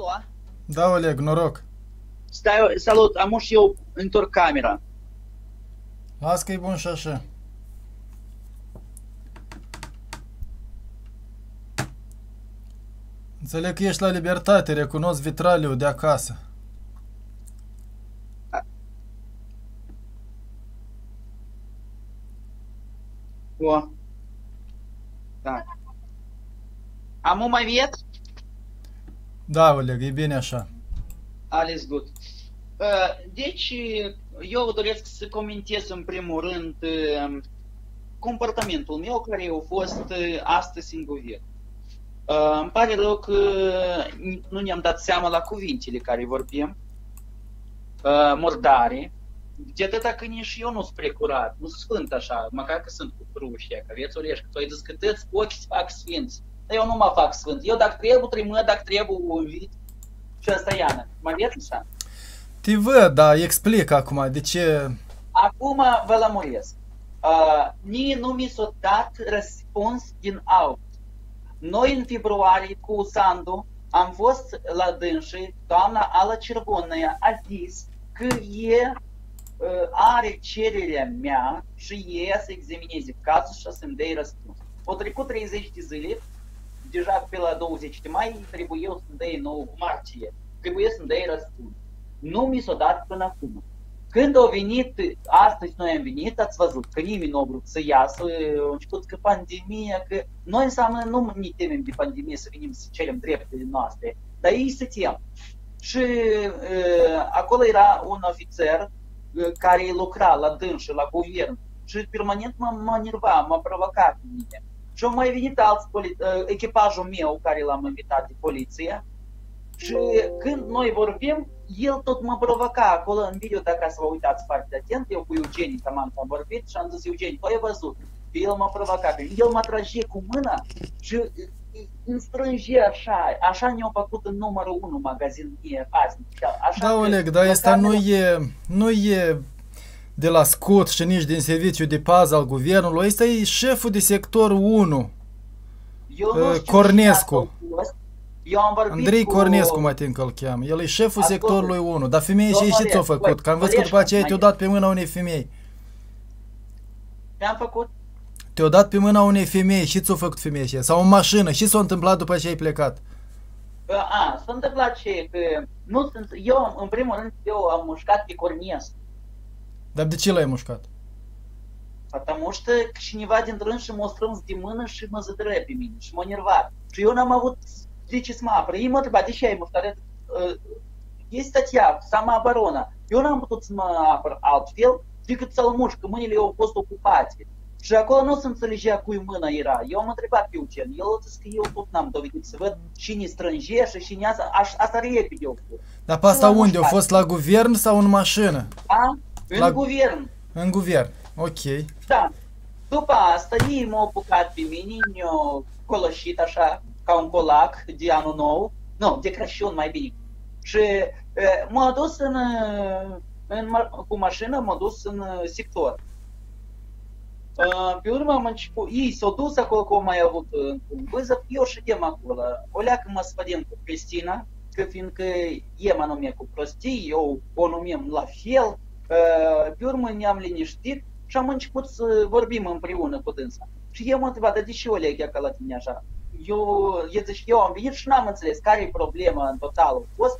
Alo? Da, Oleg, noroc. Stai, salut, am și eu întorc camera. Las că e bun și așa. Înțeleg că ești la libertate, recunosc vitraliul de acasă. O. Da. Am mai vieți? Da, Oleg, e bine așa. Alles good. Uh, Deci, eu doresc să comentez în primul rând uh, comportamentul meu care a fost uh, astăzi în guvern. Uh, Îmi pare rău că nu ne-am dat seama la cuvintele care vorbim, uh, mordare, de atâta că nici eu nu sunt precurat, nu sunt sfânt așa, măcar că sunt cu crușia, că vieți olești, că tu ai zis că tăți ochii se fac sfinți. Dar eu nu mă fac sfânt. Eu dacă trebuie, trimă, dacă trebuie, uvit. Și asta e Ana. Mă vieți așa? Te văd, da, explic acum de ce... Acum vă lămuresc. Uh, mie nu mi s-a dat răspuns din august. Noi în februarie cu Sandu am fost la dânsii, doamna Ala Cerbonăia a zis că e uh, are cererea mea și e să examineze cazul și să-mi dea răspuns. Au trecut 30 de zile, deja pe la 20 de mai trebuie eu să-mi dea nou martie. Trebuie să-mi dea răspuns. Nu mi s-a dat până acum. Când au venit, astăzi noi am venit, ați văzut că nimeni nu a vrut să iasă, a început că pandemia, că noi înseamnă nu ne temem de pandemie să venim să cerem drepturile noastre, dar ei se tem. Și uh, acolo era un ofițer uh, care lucra la dânsă, la guvern și permanent mă, mă nerva, mă provoca pe mine. Și au mai venit alți poli- uh, echipajul meu care l-am invitat de poliție și când noi vorbim, el tot mă provoca acolo în video, dacă să vă uitați foarte atent, eu cu Eugenie Taman am vorbit și am zis, Eugenie, tu ai văzut, că el mă provoca, că el mă trage cu mâna și îmi strânge așa, așa ne-au făcut în numărul 1 magazin mie azi. Așa Da, că Oleg, dar asta măcar nu e, nu e de la scot și nici din serviciu de pază al guvernului, ăsta e șeful de sector 1, eu nu uh, știu Cornescu. cine a fost. Eu am vorbit Andrei cu... Cornescu mă tin că îl cheamă. El e șeful Ascult. sectorului 1, dar femeie și Domnule, și ți-o făcut, băi, că am văzut că după Oleșca, aceea te-o mai- dat pe mâna unei femei. Mi-am făcut? Te-o dat pe mâna unei femei și ți-o făcut femeie și sau în mașină și s-a întâmplat după ce ai plecat. Că, A, s-a întâmplat ce, că nu sunt, eu, în primul rând, eu am mușcat pe Cornescu. Dar de ce l-ai mușcat? Потому что cineva din și m-a strâns de mână și mă zădră pe mine și m-a nervat. Și eu n-am avut de ce să mă apăr. Ei mă întreba, de ce ai mușcat? Uh, E stația, самооборона. Eu n-am putut să mă apăr altfel decât să-l mușc, că mâinile au fost ocupate. Și acolo nu se înțelegea cui mână era. Eu am întrebat pe Eugen. El a zis că eu tot n-am dovedit să văd cine strânge și cine asta. Aș, asta repede eu făcut. Dar pe asta l-am unde? A mușcat. fost la guvern sau în mașină? Da? În La- guvern. În guvern. Ok. Da. După asta, ei m-au apucat pe mine, ne-au coloșit așa, ca un colac de anul nou, nu, de Crăciun mai bine. Și e, m-a dus în, e, în, ma- cu mașină, m-a dus în e, sector. E, Pe urmă am început, ei s-au dus acolo, că au mai avut e, un văzăv, eu ședem acolo. O leacă mă spădem cu Cristina, că fiindcă e mă nume cu prostii, eu o numim la fel, E, pe urmă ne-am liniștit și am început să vorbim împreună cu dânsa. Și eu m-am întrebat, dar de ce Oleg e ca la tine așa? Eu, el zice, eu am venit și n-am înțeles care e problema în total a fost.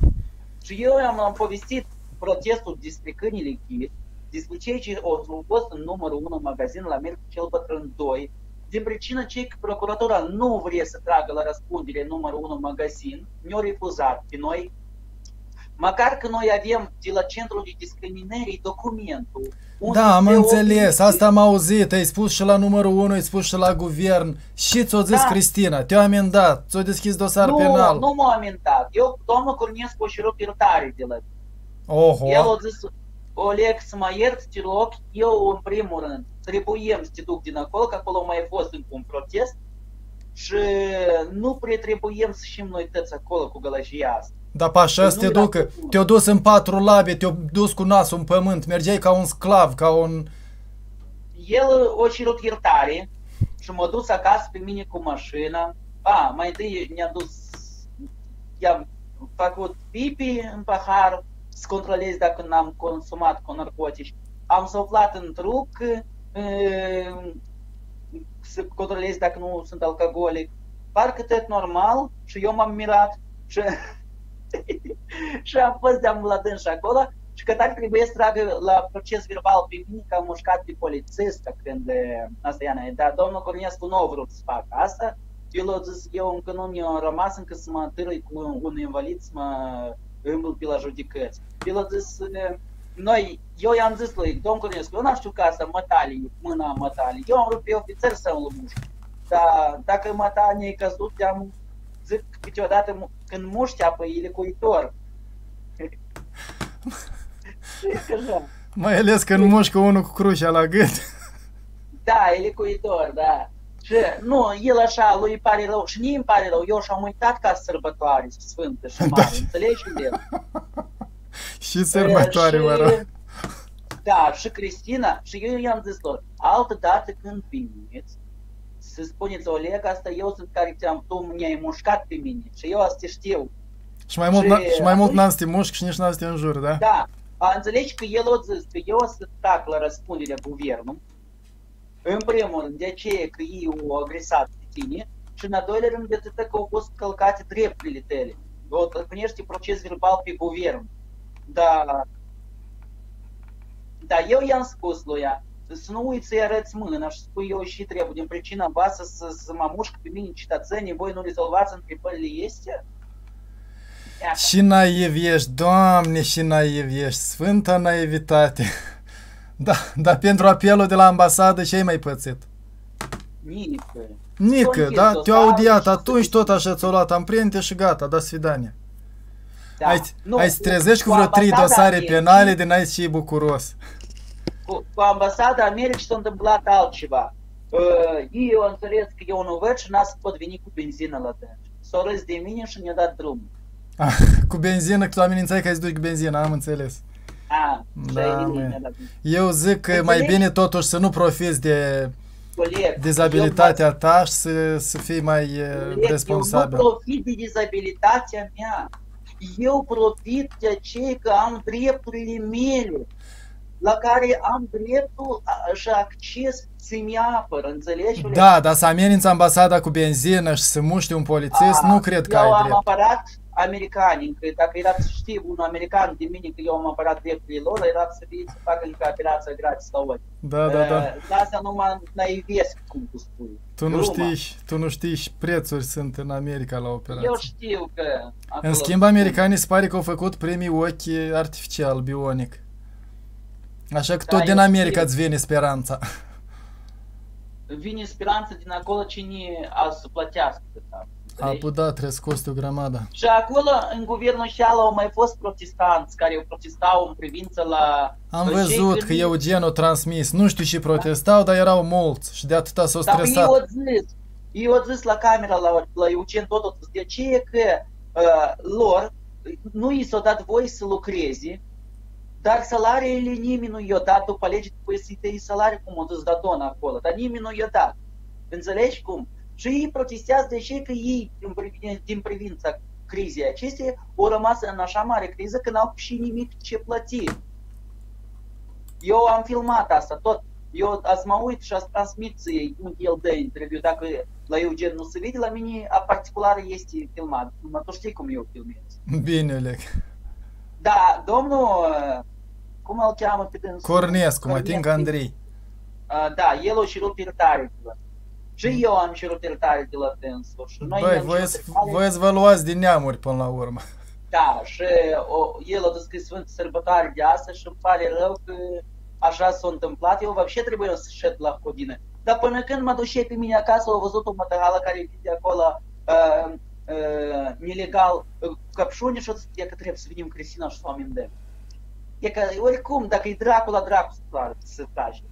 Și eu am, am povestit protestul despre câinile ghid, despre cei ce au fost în numărul 1 magazin la Merg cel Bătrân 2, din pricina ce că procuratura nu vrea să tragă la răspundere numărul 1 magazin, ne-au refuzat pe noi, măcar că noi avem de la Centrul de Discriminări documentul. unde Da, am se înțeles. oblige- Asta am auzit. Ai spus și la numărul 1, ai spus și la guvern. Și ți-o zis Da. Cristina. Te-a amendat. Ți-o deschis dosar nu, penal. nu m-a amendat. Eu, domnul Cornescu, și rog iertare de la El Oho. a zis, Oleg, să mă ierți, te rog, eu în primul rând trebuie să te duc din acolo, că acolo mai fost încă un protest și nu prea trebuie să știm noi toți acolo cu gălăgia asta. Dar pe așa Păi să nu te era ducă. făcut. Te-o dus în patru labe, te-o dus cu nasul în pământ. Mergeai ca un sclav, ca un... El o cerut iertare și m-a dus acasă pe mine cu mașina. A, mai întâi ne-a dus, i-am făcut pipi în pahar, să controlez dacă n-am consumat cu narcotici. Am suflat în truc, să controlez dacă nu sunt alcoolic. Parcă tot normal și eu m-am mirat și, și am fost de-am la dâns acolo și că dacă trebuie să tragă la proces verbal pe mine că am mușcat pe polițist când asta e dar domnul Cornescu nu a vrut să facă asta. Eu l zis, eu încă nu mi-a rămas încă să mă târâi cu un invalid să mă îmbul pe la judecăți. El a zis, noi, eu i-am zis lui, domn Cornescu, eu n-am știut ca să mătali, mâna mătali. Eu am rupt pe ofițer să îl mușc. Dar dacă mătali e căzut, am zic câteodată când muști apă, e lecuitor. Mai ales când mușcă unul cu crucea la gât. Da, e lecuitor, da. Și nu, el așa, lui pare rău și nici îmi pare rău. Eu și-am uitat ca sărbătoare sfântă și mare, da. înțelegi el? și sărbătoare, mă rog. Da, și Cristina, și eu i-am zis lor, altă dată când veniți, să spuneți, Oleg, asta eu sunt care ți-am, tu mi-ai mușcat pe mine și eu asta știu. Și mai mult, și, și mai mult n-am să te mușc și nici n-am să te înjur, da? Da. A înțelegi că el a zis că eu o să tac la răspunderea guvernului, în primul rând, de ce că ei au agresat pe tine și în al doilea rând, de atât că au fost călcate drepturile tale. O tăpânește proces verbal pe guvern. Da, da, eu i-am spus lui ea, să nu uiți să-i arăți mâna și spui eu și trebuie din pricina voastră să, să mă mușc pe mine cetățenii, voi nu rezolvați întrebările este? Iată. Și naiv ești, Doamne, și naiv ești, Sfânta naivitate. Da, dar pentru apelul de la ambasadă ce ai mai pățit? Nică. Nică, da? Te-au audiat, atunci tot așa ți-au luat amprente și gata, da svidanie. Da. Ai, nu, ai să trezești cu vreo trei dosare Americii, penale din aici și e bucuros. Cu, cu ambasada Americii s-a întâmplat altceva. Uh, ei au înțeles că eu nu văd și n-a să pot veni cu benzină la dânci. S-au râs de mine și ne-a dat drum. Ah, cu benzină, că tu amenințai că ai să duci cu benzină, am înțeles. A, da, eu zic că mai bine totuși să nu profiți de coleg, dizabilitatea ta și să, să fii mai coleg, responsabil. Eu nu profit de dizabilitatea mea. Eu profit de cei că am drepturile mele la care am dreptul și acces să-mi apăr, înțelegi? Da, dar să ameninți ambasada cu benzină și să muști un polițist, A, nu cred că ai drept. Eu am apărat americani, că dacă era să știi un american de mine că eu am apărat drepturile lor, era să fie să facă încă apelația gratis la ori. Da, da, da. Uh, asta nu mă naivesc, cum tu spui. Tu nu, știi, tu nu știi și prețuri sunt în America la operație. Eu știu că... În schimb, americanii se pare că au făcut primii ochi artificial, bionic. Așa că da, tot din America îți vine speranța. Vine speranța din acolo cine a să plătească. Da. A, da, trebuie să coste o grămadă. Și acolo, în guvernul Șeala, au mai fost protestanți care au protestau în privință la... Am văzut că Eugen o transmis. Nu știu ce protestau, dar erau mulți și de atâta s-au stresat. Dar eu au zis, eu au zis la camera la, la Eugen tot, de ce că uh, lor nu i s-a dat voie să lucreze, dar salariile nimeni nu i-a dat, după lege trebuie să-i tăi salarii, cum a zis Dadon acolo, dar nimeni nu i-a dat. Înțelegi cum? Și ei protestează de ce că ei, din privința crizei acestei, au rămas în așa mare criză că n-au și nimic ce plăti. Eu am filmat asta tot. Eu ați mă uit și ați transmit ei un el de interviu. Dacă la Eugen nu se vede, la mine a particulară este filmat. Numai tu știi cum eu filmez. Bine, Oleg. Da, domnul, cum îl cheamă pe dânsul? Cornescu, mă ting Andrei. Da, el o și rupt iertare. Și eu am cerut iertare de la dânsul. Și noi Băi, voi, voi vă luați din neamuri până la urmă. Da, și o, el a descris Sfânt Sărbătoare de asta și îmi pare rău că așa s-a întâmplat. Eu вообще trebuie să șed la Codină. Dar până când mă duce pe mine acasă, au văzut o mătăhală care vine acolo uh, uh, uh. E că oricum, dacă e dracu la dracu să trage.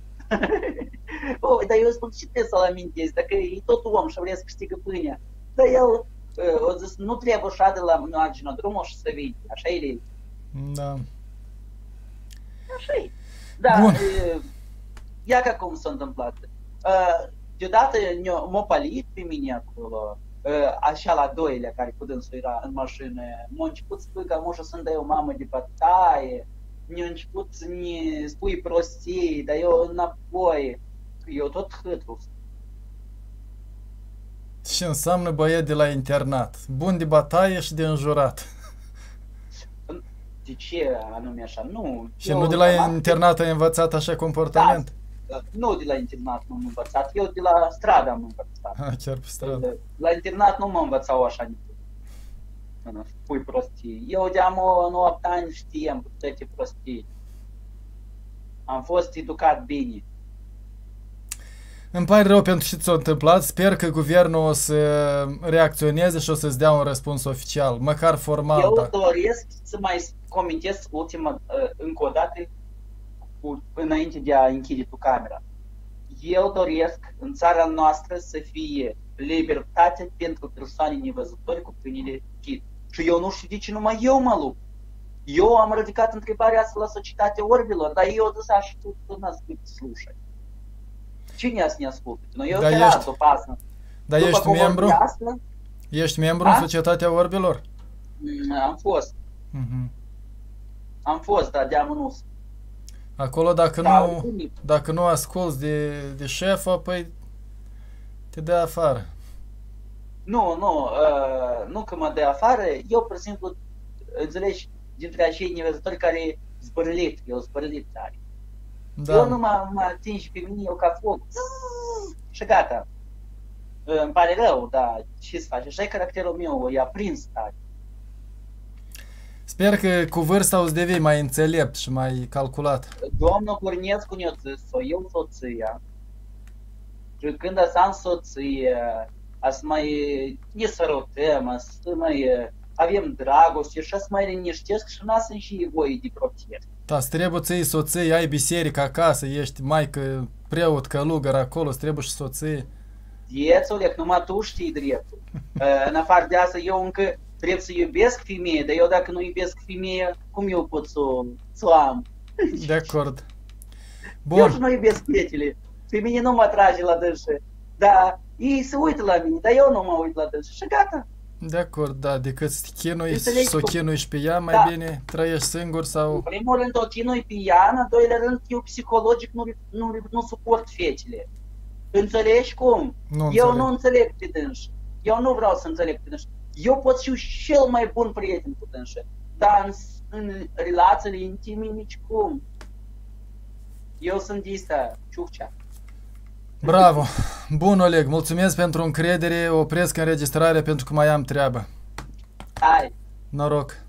oh, dar eu spun, ce trebuie să-l amintesc? Dacă e tot om și vrea să câștigă pâinea. Dar el uh, a zis, nu trebuie așa de la marginea drumul și să vii. Așa e Da. Așa e. Da, Bun. Uh, ia ca cum s-a întâmplat. Uh, deodată m-a palit pe mine acolo uh, așa la doilea care cu dânsul era în mașină, m-a început să spui că moșă sunt de o mamă de bătaie, mi-a început să ne spui prostii, dar eu înapoi, eu tot hâtru. Ce înseamnă băiat de la internat? Bun de bătaie și de înjurat. De ce anume așa? Nu. Și nu de la internat ai învățat așa comportament? Da, nu de la internat nu am învățat, eu de la stradă am învățat. Ha, chiar pe stradă. La internat nu mă învățau așa nici pui prostii. Eu de am 8 ani știam toate prostii. Am fost educat bine. Îmi pare rău pentru ce ți-a întâmplat. Sper că guvernul o să reacționeze și o să-ți dea un răspuns oficial, măcar formal. Eu dacă... doresc să mai comentez ultima, uh, încă o dată, înainte de a închide tu camera. Eu doresc în țara noastră să fie libertate pentru persoane nevăzători cu câinile chid. Și eu nu știu de ce numai eu mă lupt. Eu am ridicat întrebarea asta la societatea orbilor, dar eu dus și tu, tu n-ați slușat. Cine a să ne asculte? No, eu da, ești, după asta. Dar după ești membru? Asta, ești membru a? în societatea orbilor? Mm, am fost. Mm-hmm. Am fost, dar de-am nu Acolo dacă da, nu, dacă nu asculți de, de șefă, păi te dă afară. Nu, nu, uh, nu că mă dă afară, eu, pur și simplu, înțelegi, dintre acei nevăzători care zbărlit, eu zbărlit tare. Da. Eu nu mă, mă atingi pe mine, eu ca foc. Și gata. Îmi pare rău, dar ce să faci? Așa e caracterul meu, e aprins tare. Sper că cu vârsta o să devii mai înțelept și mai calculat. Domnul Cornescu ne-a zis-o, eu soția. Și când am soție, să mai ne sărutăm, să mai avem dragoste și să mai liniștesc și n-a sunt și voi de protest. Da, îți trebuie ți soție, ai biserică acasă, ești maică, preot, călugăr acolo, îți trebuie și soție. Diețule, numai tu știi dreptul. în afară de asta, eu încă trebuie să iubesc femeie, dar eu dacă nu iubesc femeie, cum eu pot să, să o am? De acord. Bun. Eu și nu iubesc fetele. Pe mine nu mă atrage la dânsă. Dar ei se uită la mine, dar eu nu mă uit la dânsă și gata. De acord, da, decât să te chinui, să o chinui și pe ea, mai da. bine trăiești singur sau... În primul rând o chinui pe ea, în al doilea rând eu psihologic nu, nu, nu suport fetele. Înțelegi cum? Nu eu înțeleg. nu înțeleg pe dânsi. Eu nu vreau să înțeleg pe dânsi. Eu pot fi cel mai bun prieten cu dânsi. Dar în, în relațiile intime nici cum. Eu sunt Dista, Ciucea. Bravo! Bun, Oleg, mulțumesc pentru încredere, opresc înregistrarea pentru că mai am treabă. Hai! Noroc!